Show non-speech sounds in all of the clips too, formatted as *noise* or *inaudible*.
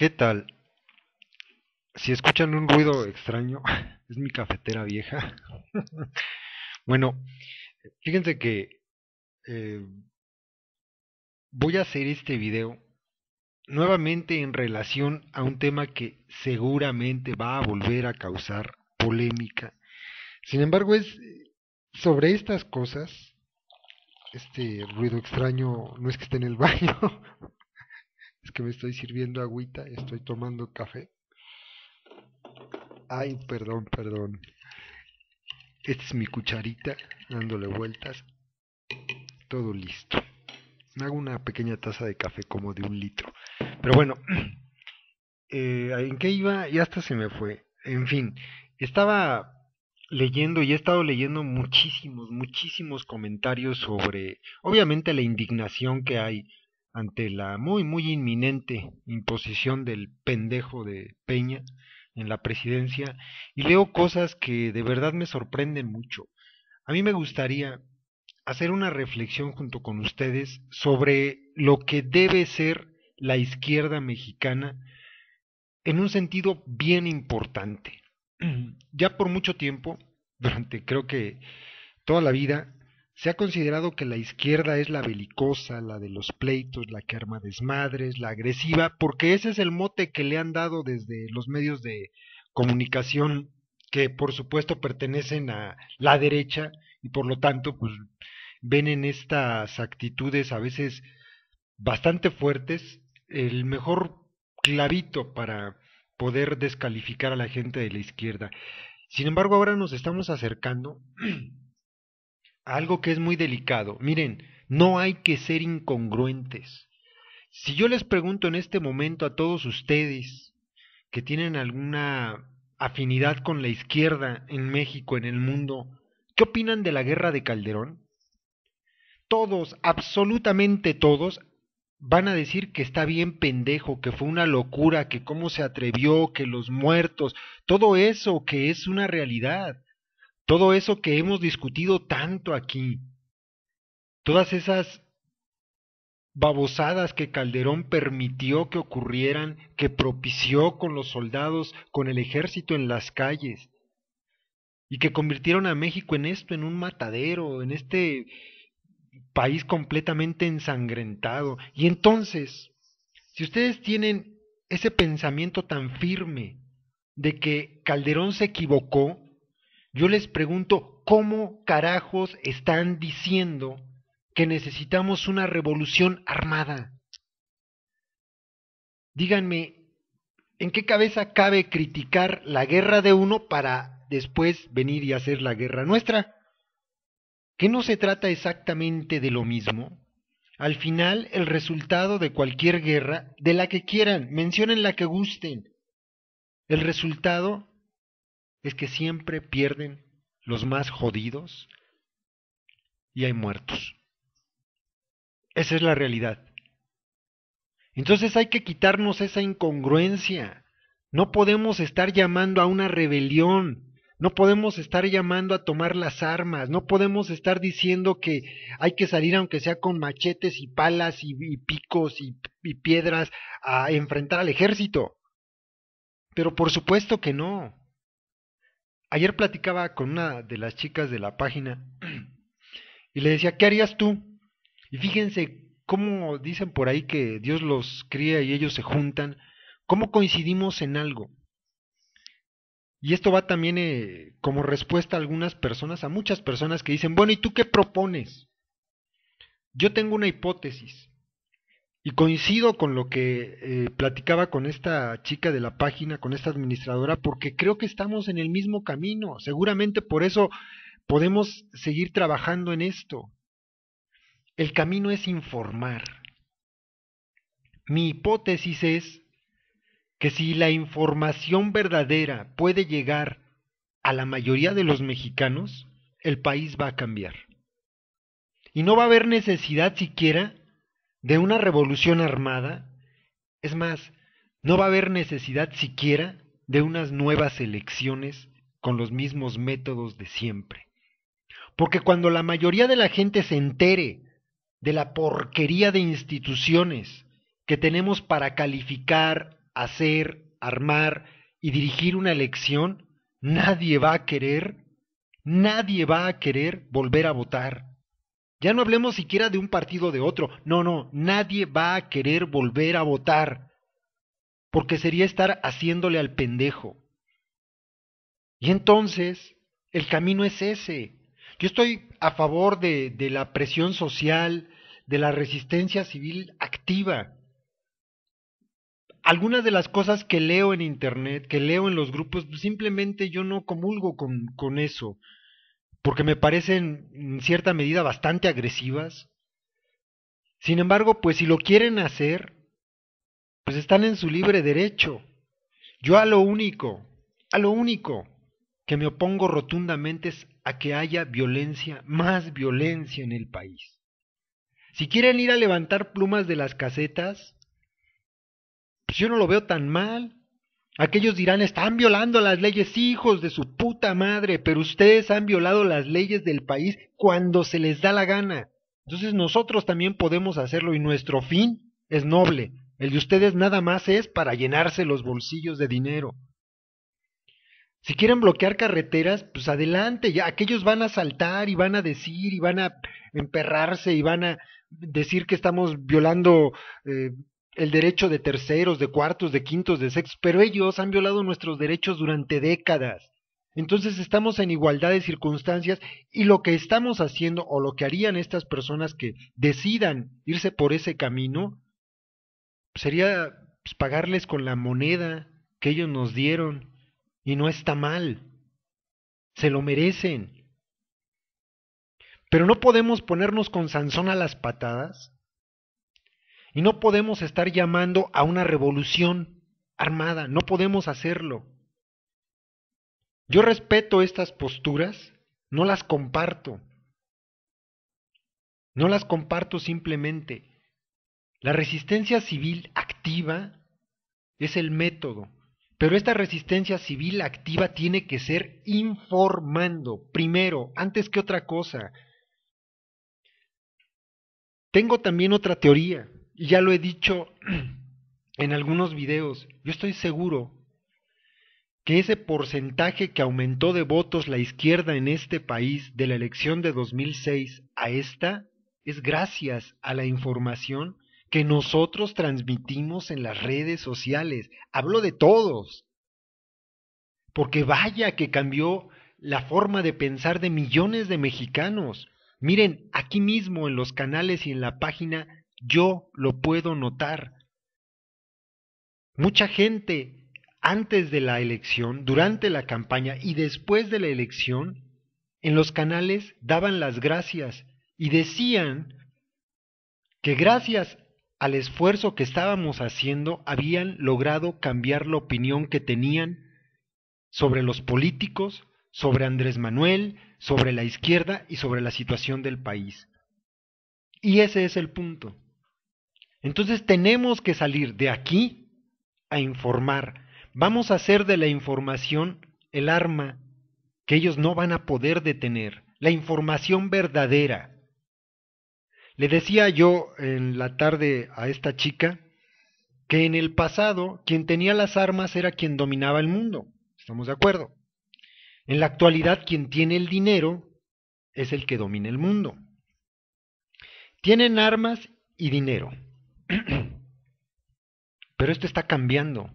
¿Qué tal? Si escuchan un ruido extraño, *laughs* es mi cafetera vieja. *laughs* bueno, fíjense que eh, voy a hacer este video nuevamente en relación a un tema que seguramente va a volver a causar polémica. Sin embargo, es sobre estas cosas. Este ruido extraño no es que esté en el *laughs* baño, es que me estoy sirviendo agüita, estoy tomando café. Ay, perdón, perdón. Esta es mi cucharita, dándole vueltas. Todo listo. Hago una pequeña taza de café como de un litro. Pero bueno, *clears throat* eh, ¿en qué iba? Y hasta se me fue. En fin, estaba leyendo y he estado leyendo muchísimos, muchísimos comentarios sobre, obviamente, la indignación que hay ante la muy, muy inminente imposición del pendejo de Peña en la presidencia y leo cosas que de verdad me sorprenden mucho. A mí me gustaría hacer una reflexión junto con ustedes sobre lo que debe ser la izquierda mexicana en un sentido bien importante. *clears throat* Ya por mucho tiempo, durante creo que toda la vida, se ha considerado que la izquierda es la belicosa, la de los pleitos, la que arma desmadres, la agresiva, porque ese es el mote que le han dado desde los medios de comunicación que por supuesto pertenecen a la derecha y por lo tanto pues ven en estas actitudes a veces bastante fuertes el mejor clavito para poder descalificar a la gente de la izquierda. Sin embargo, ahora nos estamos acercando algo que es muy delicado. Miren, no hay que ser incongruentes. Si yo les pregunto en este momento a todos ustedes que tienen alguna afinidad con la izquierda en México, en el mundo, ¿qué opinan de la guerra de Calderón? Todos, absolutamente todos, van a decir que está bien pendejo, que fue una locura, que cómo se atrevió, que los muertos, todo eso que es una realidad. Todo eso que hemos discutido tanto aquí, todas esas babosadas que Calderón permitió que ocurrieran, que propició con los soldados, con el ejército en las calles, y que convirtieron a México en esto, en un matadero, en este país completamente ensangrentado. Y entonces, si ustedes tienen ese pensamiento tan firme de que Calderón se equivocó, yo les pregunto, ¿cómo carajos están diciendo que necesitamos una revolución armada? Díganme, ¿en qué cabeza cabe criticar la guerra de uno para después venir y hacer la guerra nuestra? ¿Que no se trata exactamente de lo mismo? Al final, el resultado de cualquier guerra, de la que quieran, mencionen la que gusten, el resultado es que siempre pierden los más jodidos y hay muertos. Esa es la realidad. Entonces hay que quitarnos esa incongruencia. No podemos estar llamando a una rebelión. No podemos estar llamando a tomar las armas. No podemos estar diciendo que hay que salir aunque sea con machetes y palas y, picos y, y piedras a enfrentar al ejército. Pero por supuesto que no. Ayer platicaba con una de las chicas de la página y le decía, ¿qué harías tú? Y fíjense cómo dicen por ahí que Dios los cría y ellos se juntan, cómo coincidimos en algo. Y esto va también eh, como respuesta a algunas personas, a muchas personas que dicen, bueno, ¿y tú qué propones? Yo tengo una hipótesis. Y coincido con lo que eh, platicaba con esta chica de la página, con esta administradora, porque creo que estamos en el mismo camino. Seguramente por eso podemos seguir trabajando en esto. El camino es informar. Mi hipótesis es que si la información verdadera puede llegar a la mayoría de los mexicanos, el país va a cambiar. Y no va a haber necesidad siquiera de una revolución armada, es más, no va a haber necesidad siquiera de unas nuevas elecciones con los mismos métodos de siempre. Porque cuando la mayoría de la gente se entere de la porquería de instituciones que tenemos para calificar hacer, armar y dirigir una elección, nadie va a querer, nadie va a querer volver a votar. Ya no hablemos siquiera de un partido o de otro. No, no, nadie va a querer volver a votar. Porque sería estar haciéndole al pendejo. Y entonces, el camino es ese. Yo estoy a favor de, la presión social, de la resistencia civil activa. Algunas de las cosas que leo en Internet, que leo en los grupos, simplemente yo no comulgo con eso porque me parecen en cierta medida bastante agresivas. Sin embargo, pues si lo quieren hacer, pues están en su libre derecho. Yo a lo único, a lo único que me opongo rotundamente es a que haya violencia, más violencia en el país. Si quieren ir a levantar plumas de las casetas, pues yo no lo veo tan mal. Aquellos dirán, están violando las leyes, hijos de su puta madre, pero ustedes han violado las leyes del país cuando se les da la gana. Entonces nosotros también podemos hacerlo y nuestro fin es noble. El de ustedes nada más es para llenarse los bolsillos de dinero. Si quieren bloquear carreteras, pues adelante, ya aquellos van a saltar y van a decir y van a emperrarse y van a decir que estamos violando eh, el derecho de terceros, de cuartos, de quintos, de sextos, pero ellos han violado nuestros derechos durante décadas. Entonces estamos en igualdad de circunstancias y lo que estamos haciendo o lo que harían estas personas que decidan irse por ese camino sería pues, pagarles con la moneda que ellos nos dieron y no está mal. Se lo merecen. Pero no podemos ponernos con Sansón a las patadas y no podemos estar llamando a una revolución armada, no podemos hacerlo. Yo respeto estas posturas, no las comparto. No las comparto simplemente. La resistencia civil activa es el método, pero esta resistencia civil activa tiene que ser informando, primero, antes que otra cosa. Tengo también otra teoría. Y ya lo he dicho *clears throat* en algunos videos, yo estoy seguro que ese porcentaje que aumentó de votos la izquierda en este país de la elección de 2006 a esta es gracias a la información que nosotros transmitimos en las redes sociales. Hablo de todos. Porque vaya que cambió la forma de pensar de millones de mexicanos. Miren, aquí mismo en los canales y en la página yo lo puedo notar. Mucha gente antes de la elección, durante la campaña y después de la elección, en los canales daban las gracias y decían que gracias al esfuerzo que estábamos haciendo habían logrado cambiar la opinión que tenían sobre los políticos, sobre Andrés Manuel, sobre la izquierda y sobre la situación del país. Y ese es el punto. Entonces tenemos que salir de aquí a informar. Vamos a hacer de la información el arma que ellos no van a poder detener, la información verdadera. Le decía yo en la tarde a esta chica que en el pasado quien tenía las armas era quien dominaba el mundo. ¿Estamos de acuerdo? En la actualidad quien tiene el dinero es el que domina el mundo. Tienen armas y dinero. *clears throat* Pero esto está cambiando.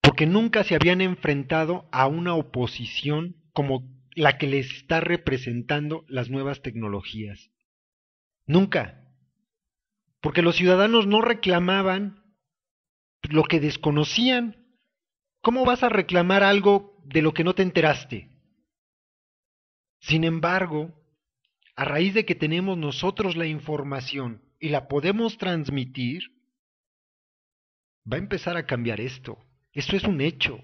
Porque nunca se habían enfrentado a una oposición como la que les está representando las nuevas tecnologías. Nunca. Porque los ciudadanos no reclamaban lo que desconocían. ¿Cómo vas a reclamar algo de lo que no te enteraste? Sin embargo, a raíz de que tenemos nosotros la información y la podemos transmitir, va a empezar a cambiar esto. Esto es un hecho.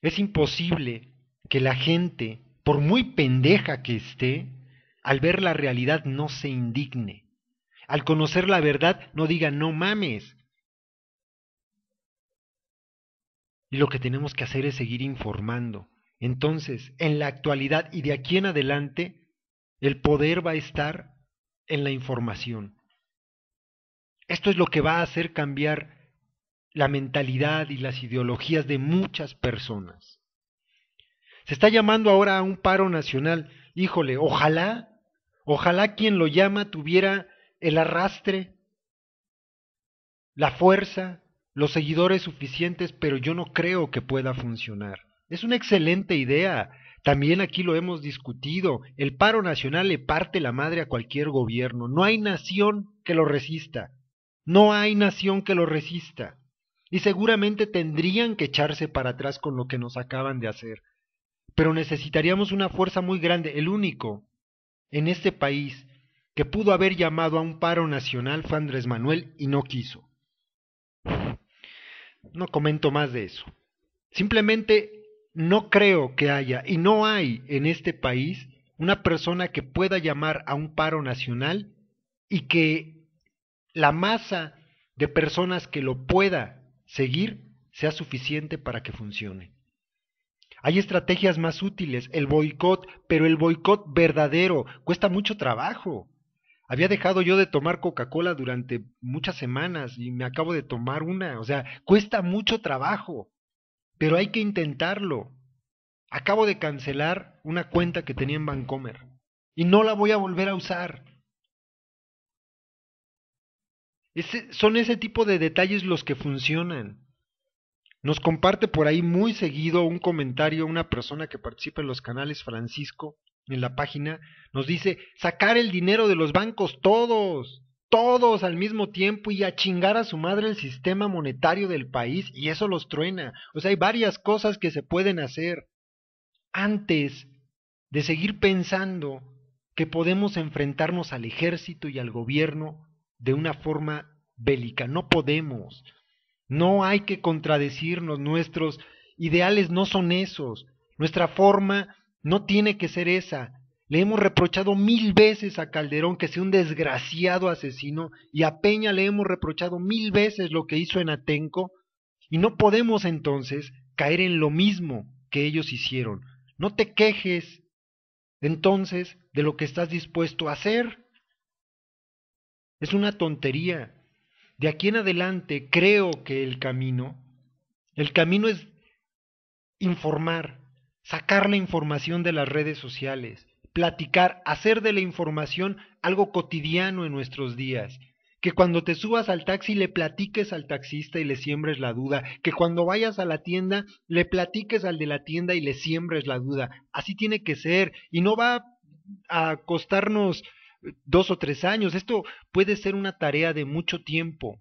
Es imposible que la gente, por muy pendeja que esté, al ver la realidad no se indigne. Al conocer la verdad no diga no mames. Y lo que tenemos que hacer es seguir informando. Entonces, en la actualidad y de aquí en adelante, el poder va a estar en la información. Esto es lo que va a hacer cambiar la mentalidad y las ideologías de muchas personas. Se está llamando ahora a un paro nacional. Híjole, ojalá, ojalá quien lo llama tuviera el arrastre, la fuerza, los seguidores suficientes, pero yo no creo que pueda funcionar. Es una excelente idea. También aquí lo hemos discutido. El paro nacional le parte la madre a cualquier gobierno. No hay nación que lo resista. No hay nación que lo resista. Y seguramente tendrían que echarse para atrás con lo que nos acaban de hacer. Pero necesitaríamos una fuerza muy grande. El único en este país que pudo haber llamado a un paro nacional fue Andrés Manuel y no quiso. No comento más de eso. Simplemente no creo que haya, y no hay en este país, una persona que pueda llamar a un paro nacional y que la masa de personas que lo pueda seguir sea suficiente para que funcione. Hay estrategias más útiles, el boicot, pero el boicot verdadero cuesta mucho trabajo. Había dejado yo de tomar Coca-Cola durante muchas semanas y me acabo de tomar una. O sea, cuesta mucho trabajo, pero hay que intentarlo. Acabo de cancelar una cuenta que tenía en Bancomer y no la voy a volver a usar. son ese tipo de detalles los que funcionan. Nos comparte por ahí muy seguido un comentario una persona que participa en los canales Francisco en la página, nos dice sacar el dinero de los bancos todos, todos al mismo tiempo y a chingar a su madre el sistema monetario del país y eso los truena. O sea, hay varias cosas que se pueden hacer antes de seguir pensando que podemos enfrentarnos al ejército y al gobierno de una forma bélica. No podemos. No hay que contradecirnos. Nuestros ideales no son esos. Nuestra forma no tiene que ser esa. Le hemos reprochado mil veces a Calderón que sea un desgraciado asesino y a Peña le hemos reprochado mil veces lo que hizo en Atenco y no podemos entonces caer en lo mismo que ellos hicieron. No te quejes entonces de lo que estás dispuesto a hacer. Es una tontería. De aquí en adelante creo que el camino, el camino es informar, sacar la información de las redes sociales, platicar, hacer de la información algo cotidiano en nuestros días. Que cuando te subas al taxi le platiques al taxista y le siembres la duda. Que cuando vayas a la tienda le platiques al de la tienda y le siembres la duda. Así tiene que ser. Y no va a costarnos dos o tres años. Esto puede ser una tarea de mucho tiempo.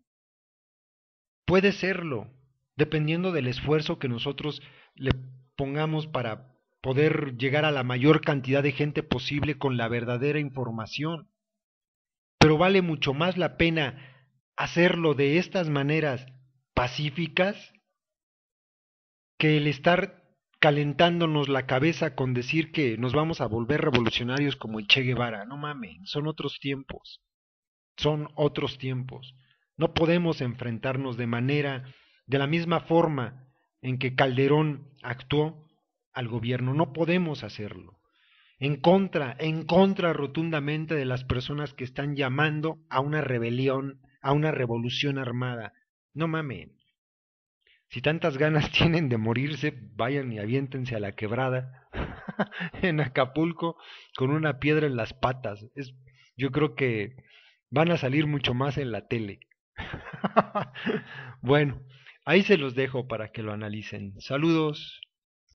Puede serlo, dependiendo del esfuerzo que nosotros le pongamos para poder llegar a la mayor cantidad de gente posible con la verdadera información. Pero vale mucho más la pena hacerlo de estas maneras pacíficas que el estar calentándonos la cabeza con decir que nos vamos a volver revolucionarios como el Che Guevara. No mames, son otros tiempos. Son otros tiempos. No podemos enfrentarnos de manera, de la misma forma en que Calderón actuó al gobierno. No podemos hacerlo. En contra, en contra rotundamente de las personas que están llamando a una rebelión, a una revolución armada. No mamen. Si tantas ganas *laughs* tienen de morirse, vayan y aviéntense a la quebrada *laughs* en Acapulco con una piedra en las patas. Es, yo creo que van a salir mucho más en la tele. *laughs* bueno, Ahí se los dejo para que lo analicen. Saludos.